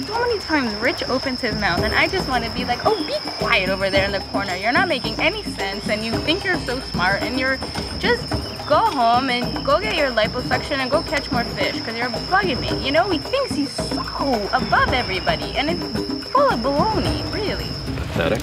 So many times Rich opens his mouth and I just want to be like, oh, be quiet over there in the corner. You're not making any sense and you think you're so smart and you're just go home and go get your liposuction and go catch more fish because you're bugging me. You know, he thinks he's so above everybody and it's full of baloney, really. Pathetic.